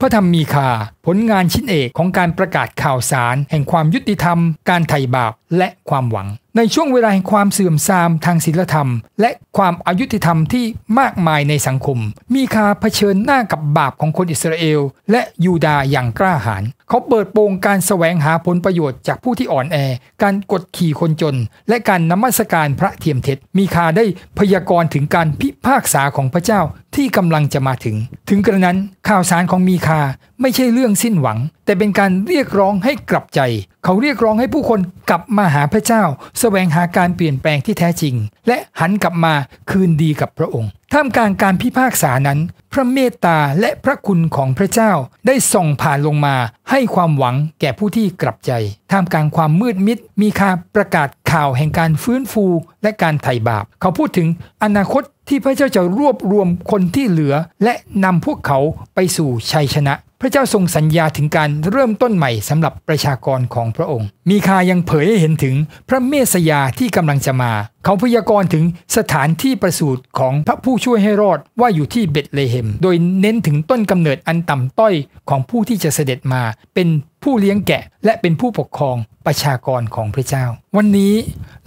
พระธรรมมีคา ผลงานชิ้นเอกของการประกาศข่าวสาร แห่งความยุติธรรม การไถ่บาปและความหวัง ในช่วงเวลาแห่งความเสื่อมทรามทางศีลธรรม และความอายุติธรรมที่มากมายในสังคม มีคาเผชิญหน้ากับบาปของคนอิสราเอล และยูดาอย่างกล้าหาญ เขาเปิดโปงการแสวงหาผลประโยชน์จากผู้ที่อ่อนแอ การกดขี่คนจน และการนมัสการพระเทียมเท็จ มีคาได้พยากรณ์ถึงการพิพากษาของพระเจ้าที่กำลังจะมาถึง ถึงกระนั้นข่าวสารของมีคาไม่ใช่เรื่องสิ้นหวัง แต่เป็นการเรียกร้องให้กลับใจ เขาเรียกร้องให้ผู้คนกลับมาหาพระเจ้าแสวงหาการเปลี่ยนแปลงที่แท้จริง และหันกลับมาคืนดีกับพระองค์ ท่ามกลางการพิพากษานั้นพระเมตตาและพระคุณของพระเจ้าได้ส่องผ่านลงมา ให้ความหวังแก่ผู้ที่กลับใจ ท่ามกลางความมืดมิด มีคาประกาศข่าวแห่งการฟื้นฟูและการไถ่บาป เขาพูดถึงอนาคตที่พระเจ้าจะรวบรวมคนที่เหลือ และนำพวกเขาไปสู่ชัยชนะพระเจ้าทรงสัญญาถึงการเริ่มต้นใหม่สำหรับประชากรของพระองค์ มีคายังเผยให้เห็นถึงพระเมสยาที่กำลังจะมา เขาพยากรณ์ถึงสถานที่ประสูติของพระผู้ช่วยให้รอดว่าอยู่ที่เบตเลเฮม โดยเน้นถึงต้นกำเนิดอันต่ำต้อยของผู้ที่จะเสด็จมา เป็นผู้เลี้ยงแกะ และเป็นผู้ปกครองประชากรของพระเจ้า วันนี้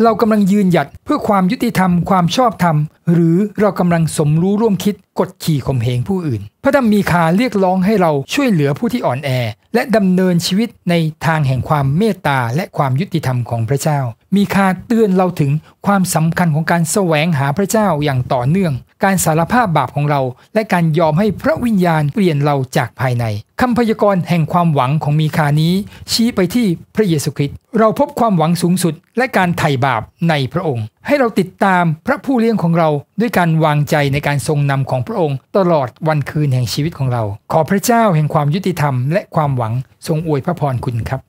เรากำลังยืนหยัดเพื่อความยุติธรรมความชอบธรรม หรือเรากำลังสมรู้ร่วมคิดกดขี่ข่มเหงผู้อื่น พระธรรมมีคาเรียกร้องให้เราช่วยเหลือผู้ที่อ่อนแอ และดำเนินชีวิตในทางแห่งความเมตตาและความยุติธรรมของพระเจ้า มีคาเตือนเราถึงความสำคัญของการแสวงหาพระเจ้าอย่างต่อเนื่อง การสารภาพบาปของเรา และการยอมให้พระวิญญาณเปลี่ยนเราจากภายในคำพยากรณ์แห่งความหวังของมีคานี้ ชี้ไปที่พระเยซูคริสต์เราพบความหวังสูงสุด และการไถ่บาปในพระองค์ ให้เราติดตามพระผู้เลี้ยงของเราด้วยการวางใจในการทรงนำของพระองค์ ตลอดวันคืนแห่งชีวิตของเรา ขอพระเจ้าแห่งความยุติธรรม และความหวังทรงอวยพระพรคุณครับ